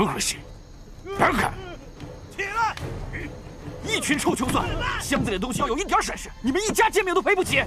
么恶心？让开！起来！一群臭穷酸，箱子里的东西要有一点闪失，你们一家煎饼都赔不起。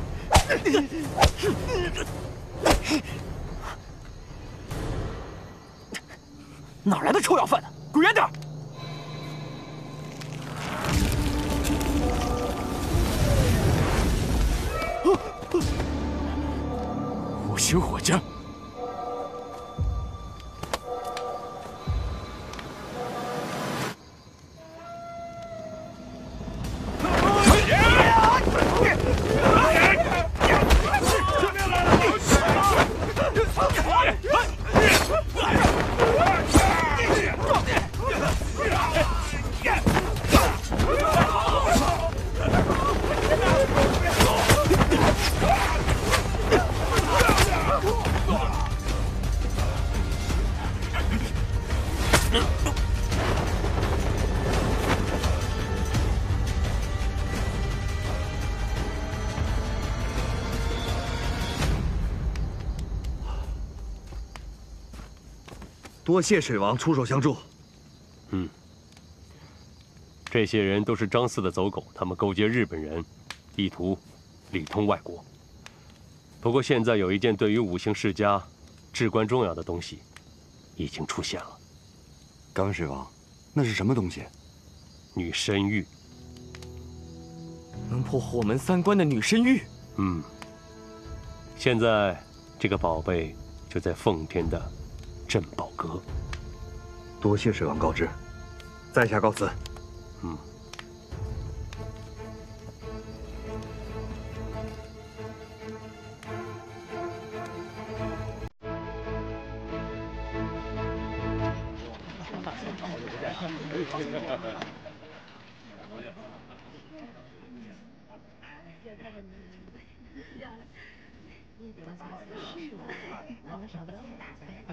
多谢水王出手相助。嗯，这些人都是张四的走狗，他们勾结日本人，意图里通外国。不过现在有一件对于五行世家至关重要的东西，已经出现了。敢问水王，那是什么东西？女身玉。能破火门三关的女身玉。嗯。现在这个宝贝就在奉天的。镇宝阁，多谢水王告知，在下告辞。嗯。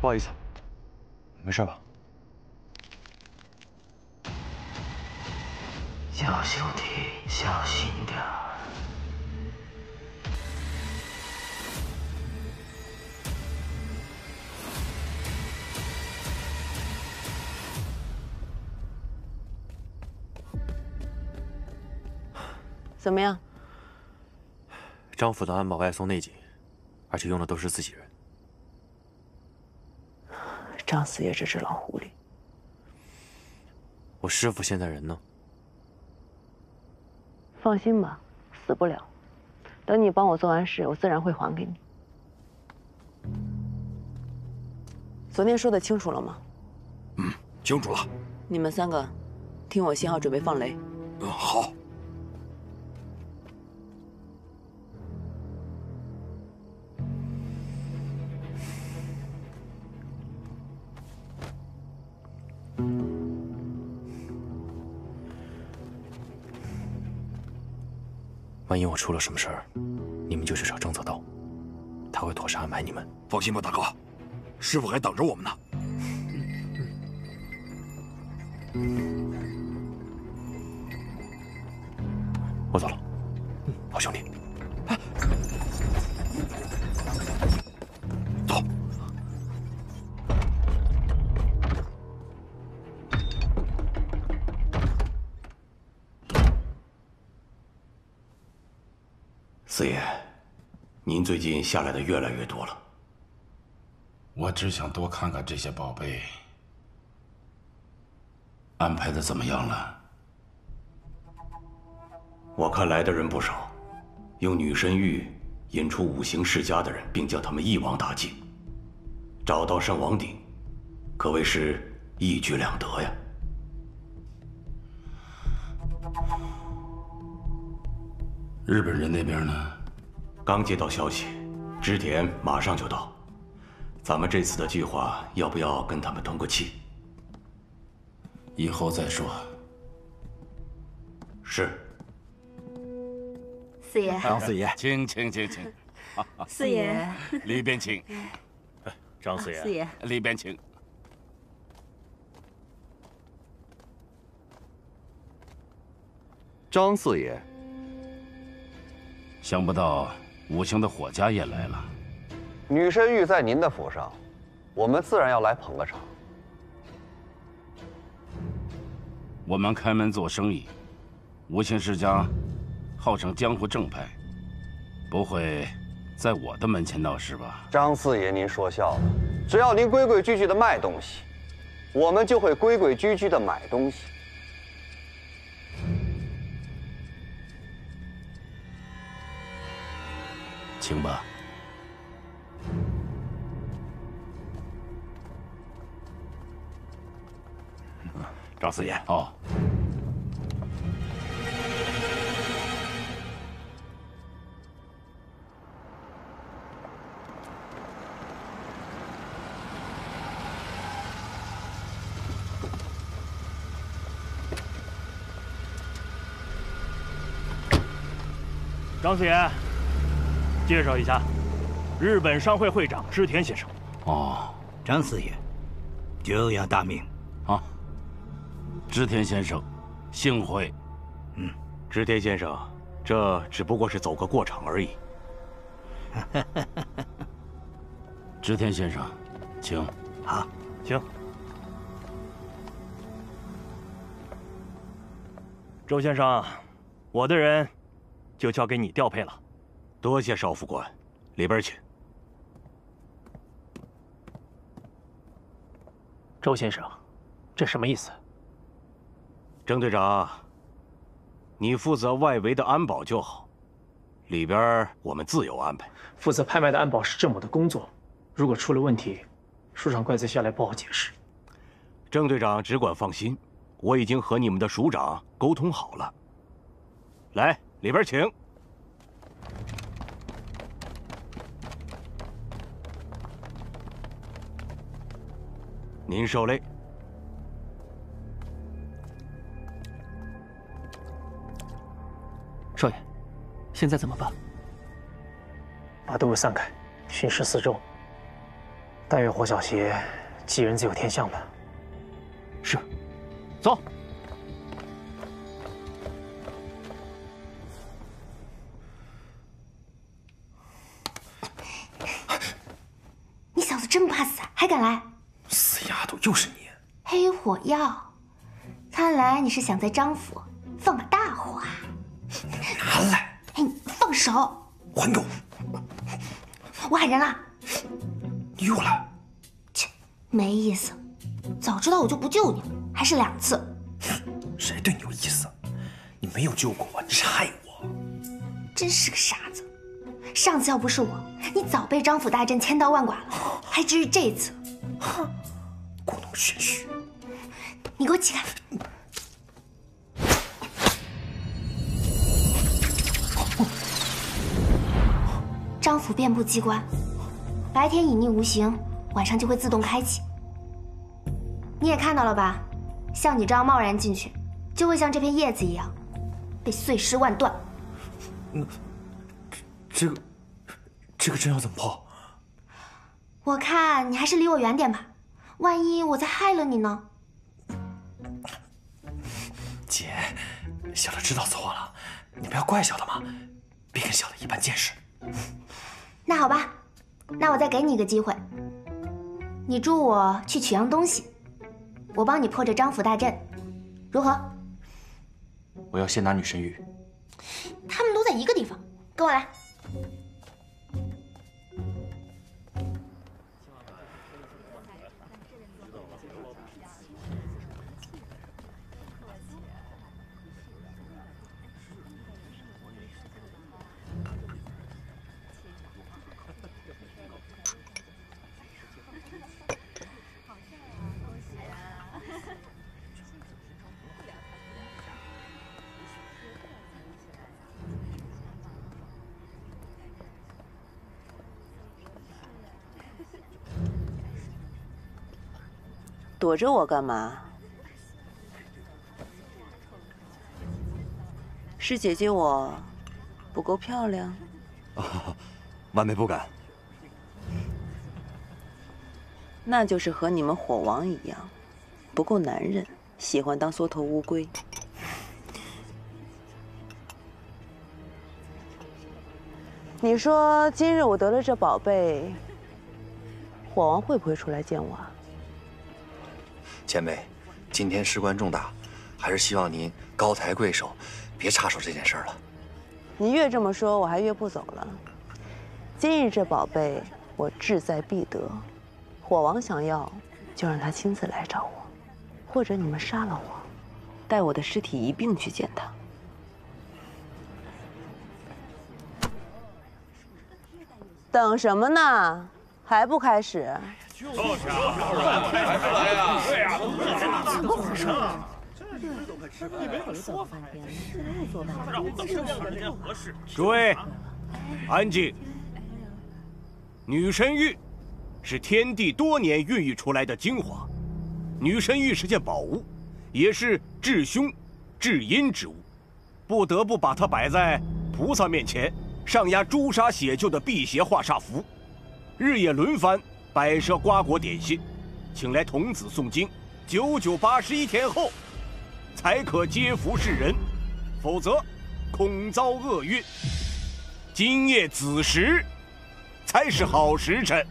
不好意思。没事吧？小兄弟，小心点怎么样？张府的安保外送内紧，而且用的都是自己人。张四爷这只老狐狸，我师傅现在人呢？放心吧，死不了。等你帮我做完事，我自然会还给你。昨天说的清楚了吗？嗯，清楚了。你们三个，听我信号，准备放雷。嗯，好。你我出了什么事儿，你们就去找张泽道，他会妥善安排你们。放心吧，大哥，师傅还等着我们呢。四爷，您最近下来的越来越多了。我只想多看看这些宝贝，安排的怎么样了？我看来的人不少，用女神玉引出五行世家的人，并将他们一网打尽。找到圣王鼎，可谓是一举两得呀。日本人那边呢？刚接到消息，织田马上就到。咱们这次的计划要不要跟他们通个气？以后再说。是。四爷，张四爷，请请请请。四爷，里边请。张四爷，四爷，里边请。张四爷，想不到五行的火家也来了。女神玉在您的府上，我们自然要来捧个场。我们开门做生意，吴姓世家号称江湖正派，不会在我的门前闹事吧？张四爷，您说笑了。只要您规规矩矩的卖东西，我们就会规规矩矩的买东西。请吧。张四爷，哦，张四爷，介绍一下，日本商会会长织田先生。哦，张四爷，久仰大名。啊，织田先生，幸会。嗯，织田先生，这只不过是走个过场而已。织田先生，请。好，请。周先生，我的人就交给你调配了。多谢少副官，里边请。周先生，这什么意思？郑队长，你负责外围的安保就好，里边我们自有安排。负责拍卖的安保是郑某的工作，如果出了问题，署长怪罪下来不好解释。郑队长只管放心，我已经和你们的署长沟通好了。来，里边请。您受累。少爷，现在怎么办？把队伍散开，巡视四周。但愿火小邪吉人自有天相吧。是，走。你小子真不怕死，还敢来？又是你！黑火药，看来你是想在张府放把大火啊！拿来！哎，你放手！还给我！我喊人了。你又来？切，没意思。早知道我就不救你了，还是两次。谁对你有意思？你没有救过我，你是害我。真是个傻子！上次要不是我，你早被张府大阵千刀万剐了。还至于这次？哼，故弄玄虚！你给我起开！张府遍布机关，白天隐匿无形，晚上就会自动开启。你也看到了吧？像你这样贸然进去，就会像这片叶子一样，被碎尸万段。那这个，这个针要怎么破？我看你还是离我远点吧，万一我再害了你呢？姐，小的知道错了，你不要怪小的嘛，别跟小的一般见识。那好吧，那我再给你一个机会，你助我去取样东西，我帮你破这张府大阵，如何？我要先拿女神玉。他们都在一个地方，跟我来。躲着我干嘛？是姐姐我不够漂亮？哦，晚辈不敢。那就是和你们火王一样，不够男人，喜欢当缩头乌龟。你说今日我得了这宝贝，火王会不会出来见我啊？前辈，今天事关重大，还是希望您高抬贵手，别插手这件事了。你越这么说，我还越不走了。今日这宝贝，我志在必得。火王想要，就让他亲自来找我，或者你们杀了我，带我的尸体一并去见他。等什么呢？还不开始？坐下，来呀！对呀，怎么回事？诸位，安静。女神玉是天地多年孕育出来的精华，女神玉是件宝物，也是至凶、至阴之物，不得不把它摆在菩萨面前。上压朱砂写就的辟邪化煞符，日夜轮番摆设瓜果点心，请来童子诵经，九九八十一天后，才可接福世人，否则恐遭厄运。今夜子时才是好时辰。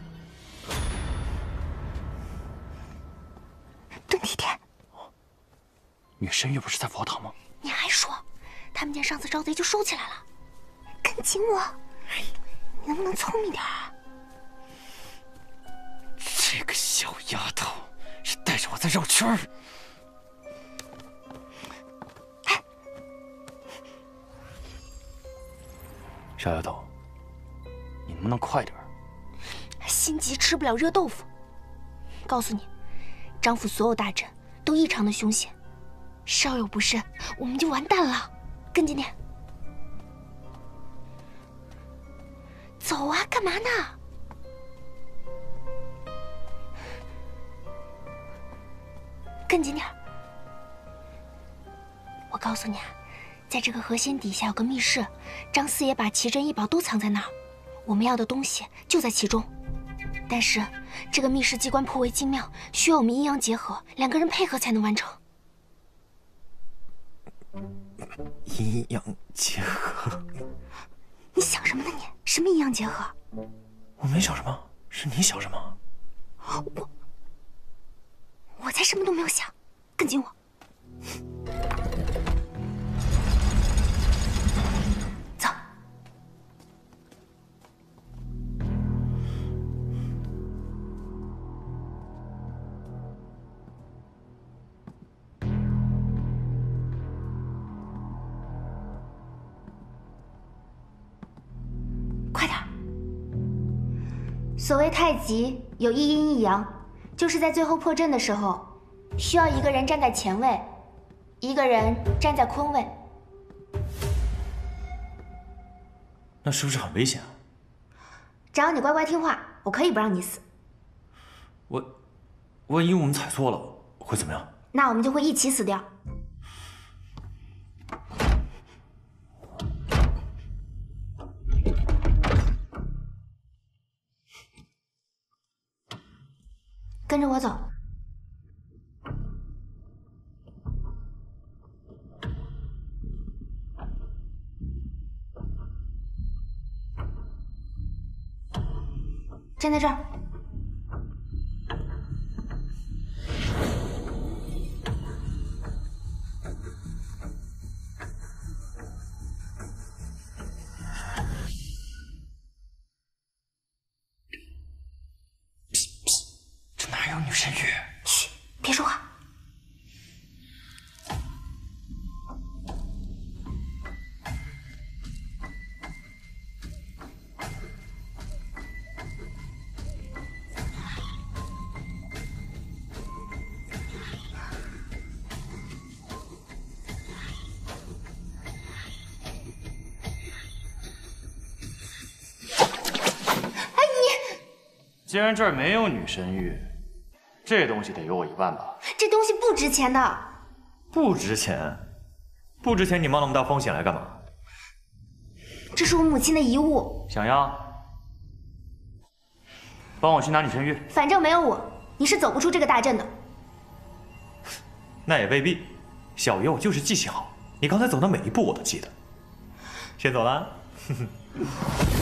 郑体天，女神玉不是在佛堂吗？你还说，他们见上次招贼就收起来了。跟紧我，你能不能聪明点啊？这个小丫头是带着我在绕圈儿。小丫头，你能不能快点心急吃不了热豆腐。告诉你，张府所有大臣都异常的凶险，稍有不慎，我们就完蛋了。跟紧点。走啊，干嘛呢？跟紧点我告诉你啊，在这个河心底下有个密室，张四爷把奇珍异宝都藏在那儿，我们要的东西就在其中。但是这个密室机关颇为精妙，需要我们阴阳结合，两个人配合才能完成。阴阳结合。你想什么呢？你什么阴阳结合？我没想什么，是你想什么？我我才什么都没有想，跟紧我。走。快点所谓太极有一阴一阳，就是在最后破阵的时候，需要一个人站在前位，一个人站在坤位。那是不是很危险啊？只要你乖乖听话，我可以不让你死。我，万一我们踩错了，会怎么样？那我们就会一起死掉。跟着我走。站在这儿。既然这儿没有女神玉，这东西得有我一半吧？这东西不值钱的。不值钱？不值钱，你冒那么大风险来干嘛？这是我母亲的遗物。想要？帮我去拿女神玉。反正没有我，你是走不出这个大阵的。那也未必。小爷我就是记性好，你刚才走的每一步我都记得。先走了。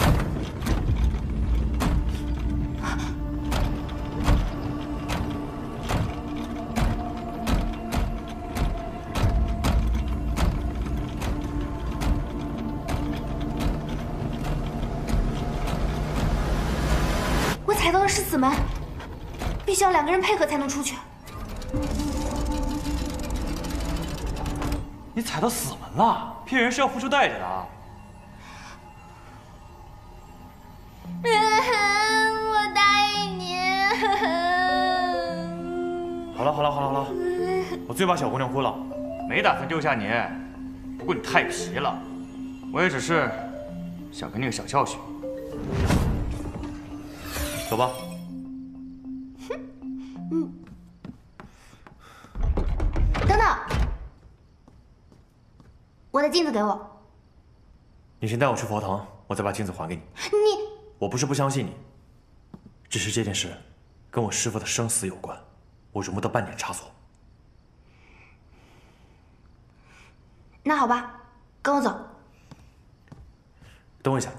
须要两个人配合才能出去。你踩到死门了，骗人是要付出代价的啊！我答应你。好了好了好了好了，我最怕小姑娘哭了，没打算丢下你，不过你太皮了，我也只是想给你个小教训。走吧。嗯。等等，我的镜子给我。你先带我去佛堂，我再把镜子还给你。你，我不是不相信你，只是这件事跟我师父的生死有关，我容不得半点差错。那好吧，跟我走。等我一下。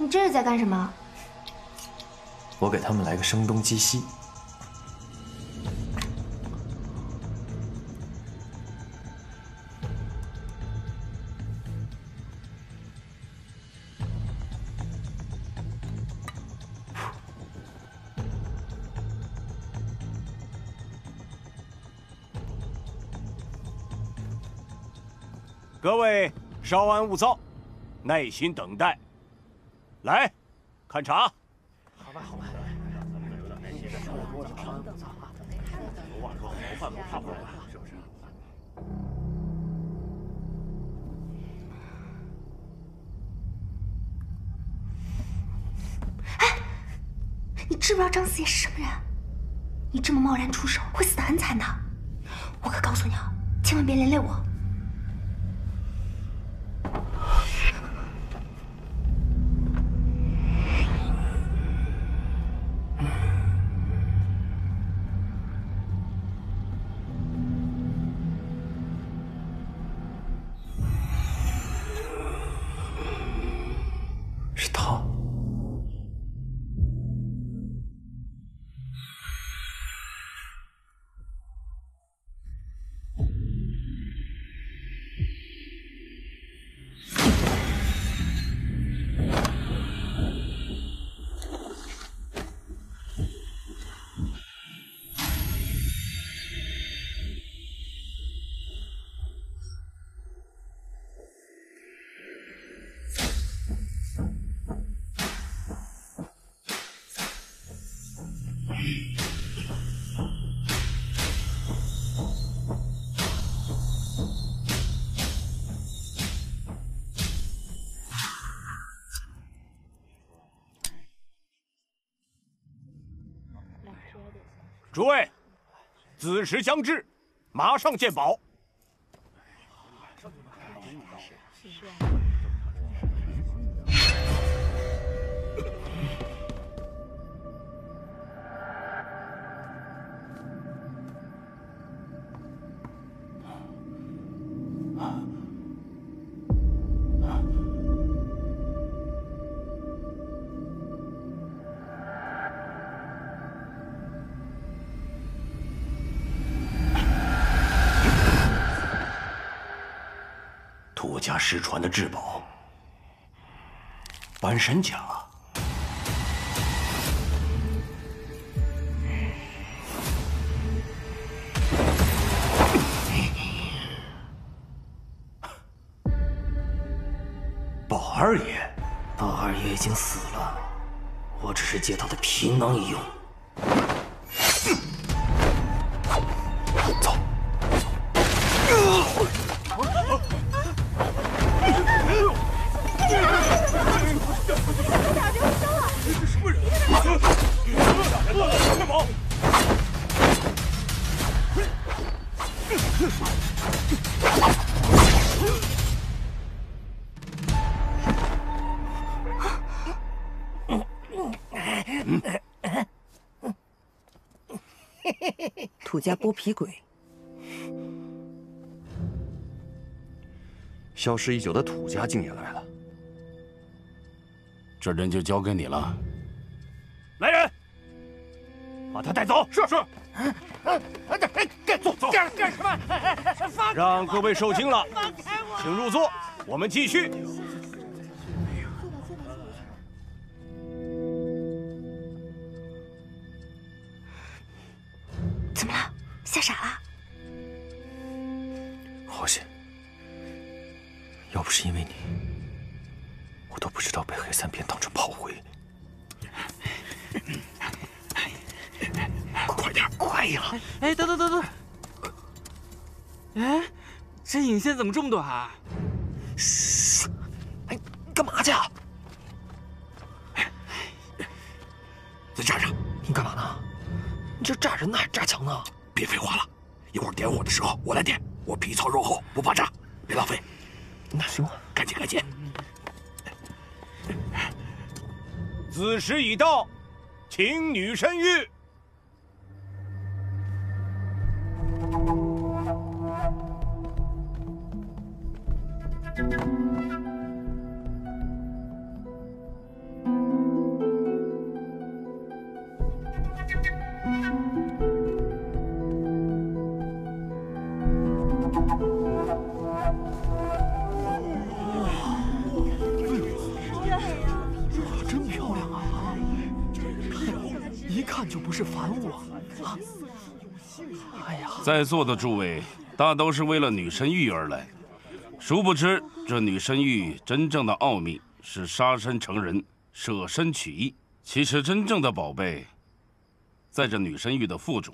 你这是在干什么？我给他们来个声东击西。各位稍安勿躁，耐心等待。看茶。好吧，好吧。哎，你知不知道张四爷是什么人？你这么贸然出手，会死得很惨的。我可告诉你啊，千万别连累我。诸位，子时将至，马上见宝。失传的至宝——搬山甲。宝二爷，宝二爷已经死了，我只是借他的皮囊一用。家剥皮鬼。消失已久的土家竟也来了，这人就交给你了。来人，把他带走。是是。哎哎干坐坐干干什么？让各位受惊了，请入座，我们继续。吓傻了？好险！要不是因为你，我都不知道被黑三鞭当成炮灰。快点，快呀！哎，等等等等！哎，这引线怎么这么短？嘘！哎，干嘛去啊？再炸上！你干嘛呢？你这炸人呢还是炸墙呢？别废话了，一会儿点火的时候我来点。我皮糙肉厚，不怕炸，别浪费。那行，赶紧赶紧。子时已到，请女神谕。在座的诸位大都是为了女神玉而来，殊不知这女神玉真正的奥秘是杀身成仁、舍身取义。其实真正的宝贝，在这女神玉的腹中，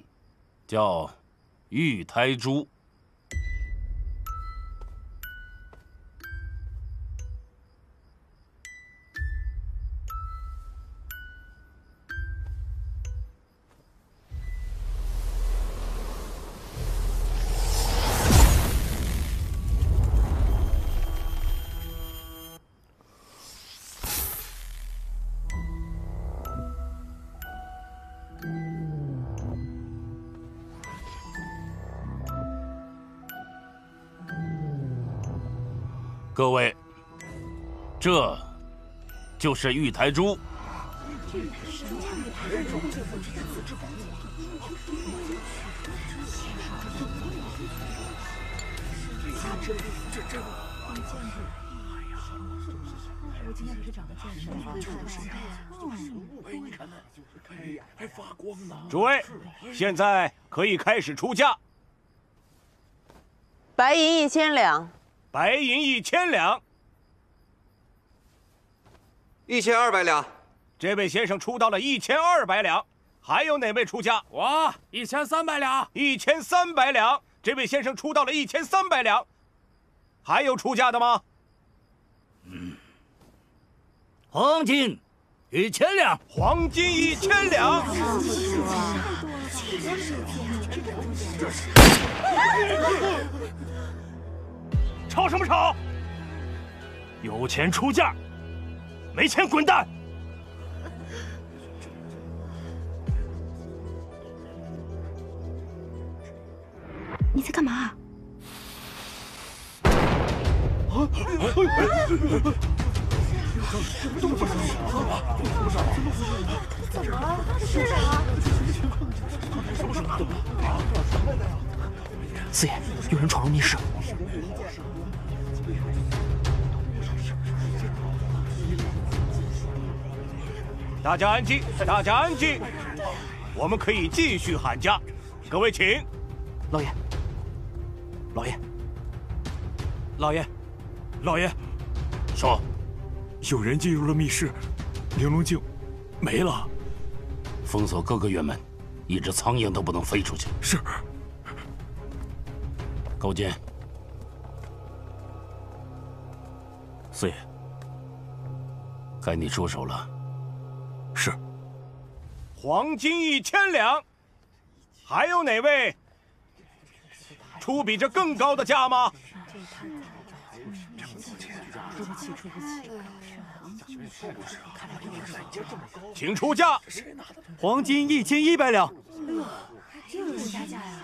叫玉胎珠。就是玉台珠。我今天可是长了见识了，就是呀。你看那，就是还发光呢。诸位，现在可以开始出价。白银一千两。白银一千两，一千二百两。这位先生出到了一千二百两，还有哪位出价？我一千三百两，一千三百两。这位先生出到了一千三百两，还有出价的吗？嗯，黄金一千两，黄金一千两。吵什么吵？有钱出价，没钱滚蛋！你在干嘛？啊！怎么了？是啊。四爷，有人闯入密室。大家安静，大家安静，我们可以继续喊价。各位请。老爷，老爷，老爷，老爷，说，有人进入了密室，玲珑镜没了，封锁各个院门，一只苍蝇都不能飞出去。是。勾践，四爷，该你出手了。黄金一千两，还有哪位出比这更高的价吗？请出价。黄金一千一百两。就是加价呀！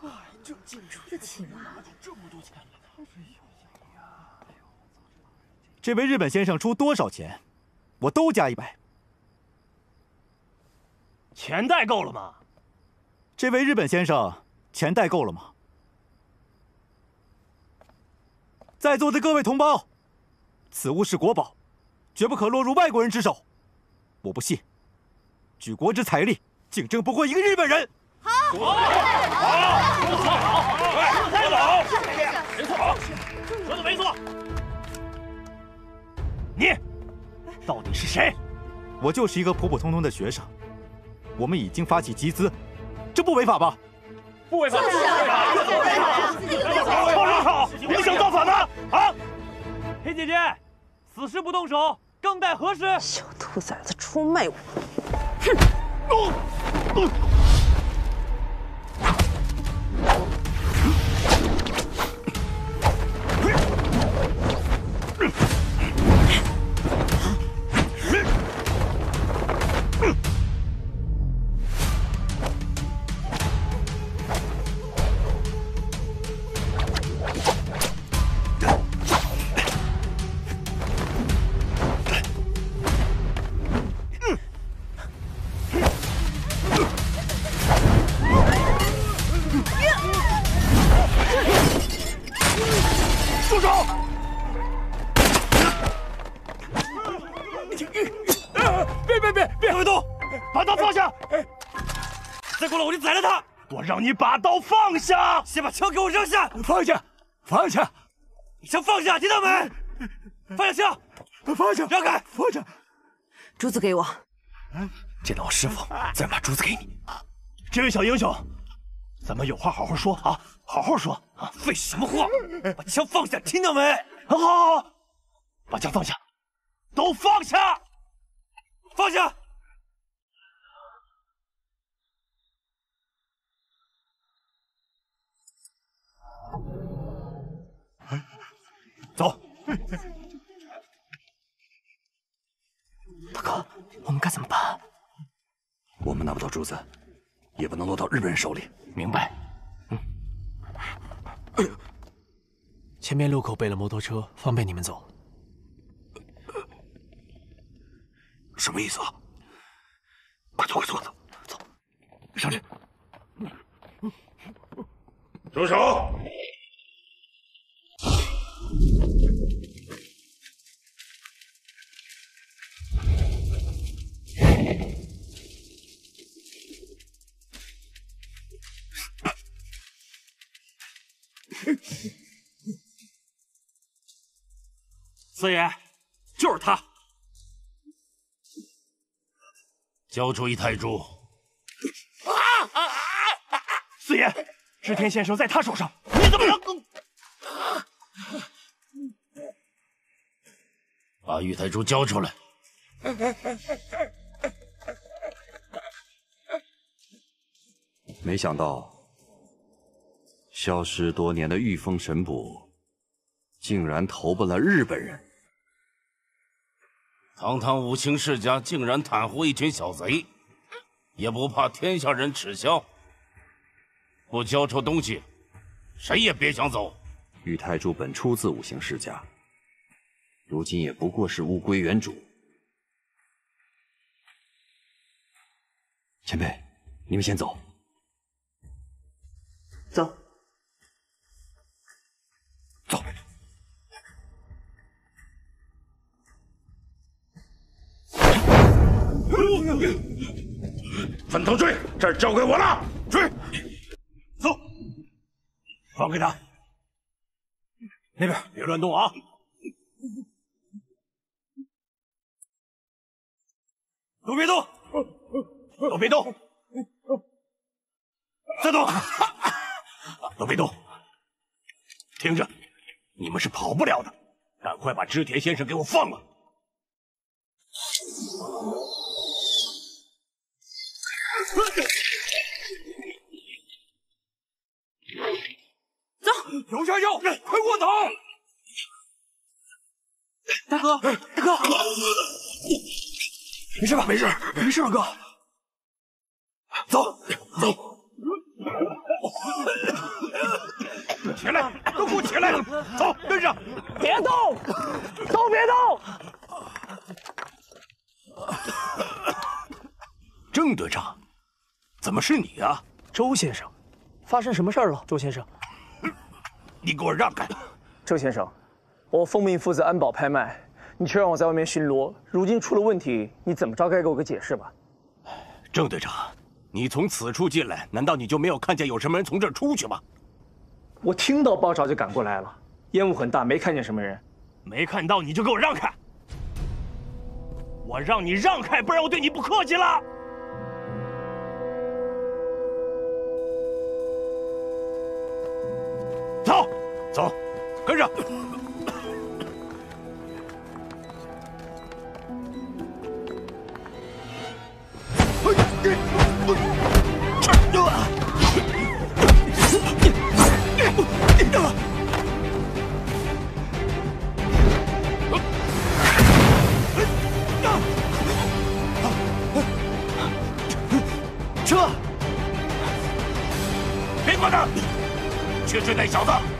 哦，出得起吗？这位日本先生出多少钱，我都加一百。钱带够了吗？这位日本先生，钱带够了吗？在座的各位同胞，此物是国宝，绝不可落入外国人之手。我不信，举国之财力，竟争不过一个日本人。好，好，好，好，太好，没错，说的没错。你到底是谁？我就是一个普普通通的学生。我们已经发起集资，这不违法吧？不违法，不违法，不违法！臭流氓，你想造反吗？啊！黑姐姐，此时不动手，更待何时？小兔崽子，出卖我！哼！你把刀放下！先把枪给我扔下！放下！放下！你枪放下，听到没？放下枪！放下！让开！放下！珠子给我。见到我师傅，再把珠子给你。这位小英雄，咱们有话好好说啊，好好说啊！废什么话？把枪放下，听到没？好，好，好，把枪放下，都放下，放下。走。大哥，我们该怎么办？我们拿不到珠子，也不能落到日本人手里。明白。嗯。前面路口备了摩托车，方便你们走。什么意思啊？快坐，快坐，走，走，上去。住手！四爷，就是他。交出一泰珠。四爷，织田先生在他手上，你怎么能？把玉泰珠交出来！没想到，消失多年的御风神捕，竟然投奔了日本人。堂堂五星世家，竟然袒护一群小贼，也不怕天下人耻笑？不交出东西，谁也别想走。玉太珠本出自五行世家，如今也不过是物归原主。前辈，你们先走。走。走。分头追，这儿交给我了。追，走，放开他。那边别乱动啊！都别动，都别动，再动，都别动。听着，你们是跑不了的，赶快把织田先生给我放了。走，留下药，快给我打！大哥，大哥，没事吧？没事，没事，哥。走走，起来，都给我起来！走，跟上！别动，都别动！郑队长，怎么是你啊？周先生，发生什么事儿了？周先生，你给我让开！周先生，我奉命负责安保拍卖，你却让我在外面巡逻，如今出了问题，你怎么着该给我个解释吧？郑队长，你从此处进来，难道你就没有看见有什么人从这儿出去吗？我听到爆炸就赶过来了，烟雾很大，没看见什么人。没看到你就给我让开！我让你让开，不然我对你不客气了。走，跟上。撤！别管他，去追那小子。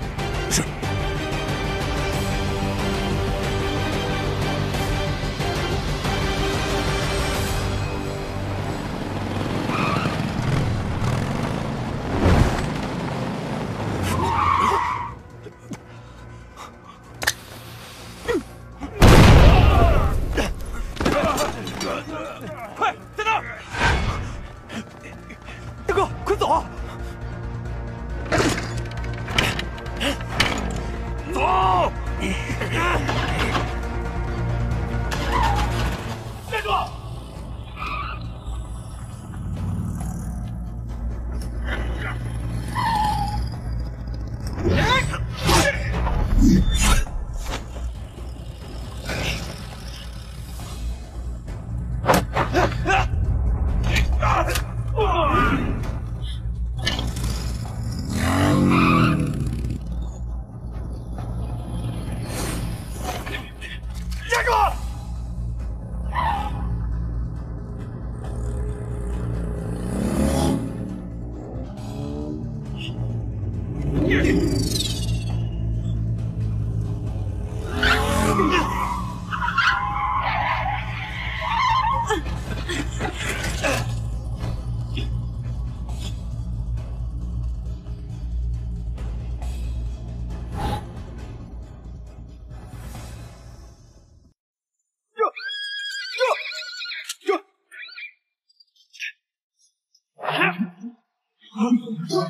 大哥，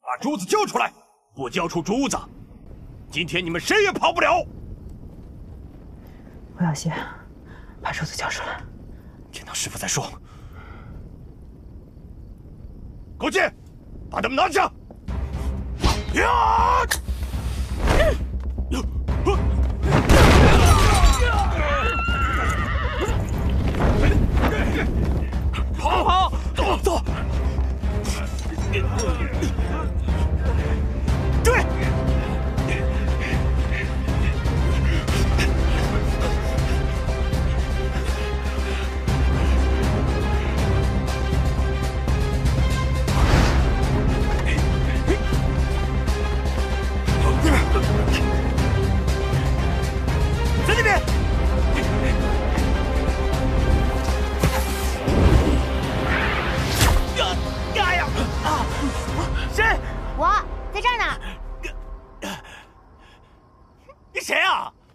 把珠子交出来！不交出珠子，今天你们谁也跑不了！吴小西，把珠子交出来。先当师傅再说。狗进，把他们拿下！呀！跑跑，走走！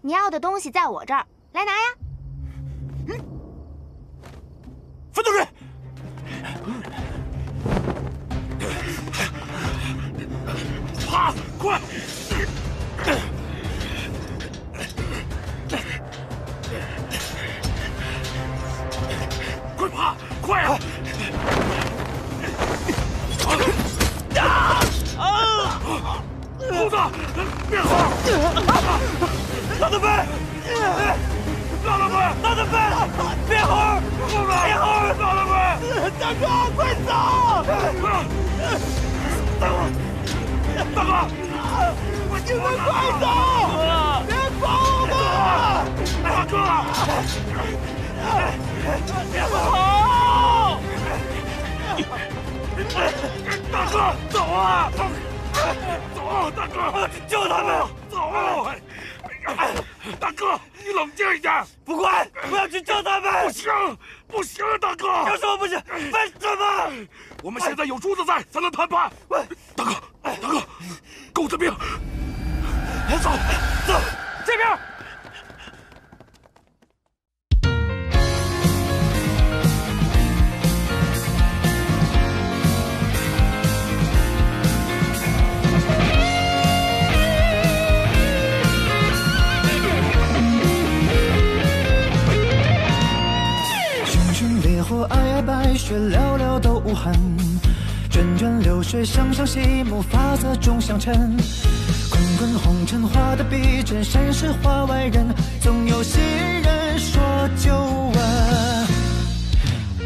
你要的东西在我这儿，来拿呀。却，寥寥都无痕。涓涓流水，上上细目，发色终相称。滚滚红尘，画的笔真，山是画外人。总有些人说旧闻，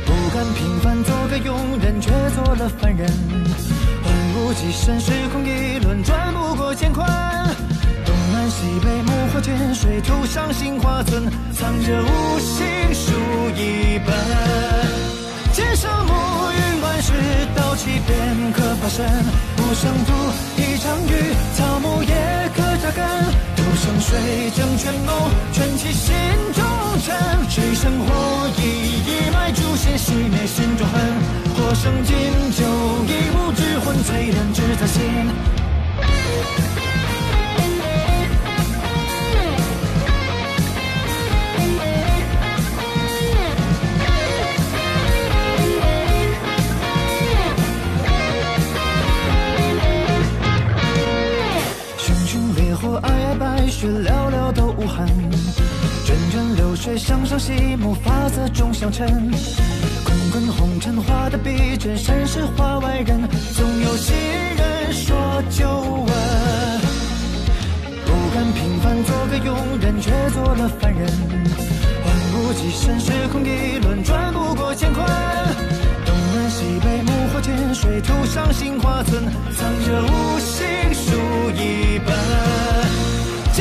不甘平凡，做个庸人，却做了凡人。万物几身，时空一轮转不过乾坤。东南西北，木火剑水，涂上杏花村，藏着无形书一本。剑上木云乱世，刀起便可发生。无声土一场雨，草木也可扎根。土生水，争权谋，权其心中尘。水生火，以一脉诛仙，熄灭心中恨。火生金九，一物之魂，淬炼只在心。雪，寥寥都无痕。涓涓流水，上上细目，发色中相衬。滚滚红尘，画的笔真，山是画外人。总有心人说旧闻，不甘平凡，做个庸人，却做了凡人。万物几身，时空一轮转不过乾坤。东南西北，木火剑水，土上杏花村，藏着无形书一本。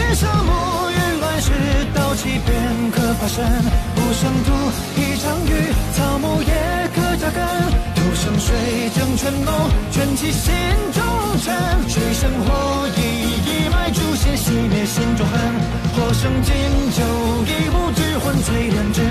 剑上木云乱世，刀起便可发生。无声土一场雨，草木也可扎根。土生水，争权谋，权其心中尘。水生火，以一脉诛邪，熄灭心中恨。火生金九，一物之魂，淬炼之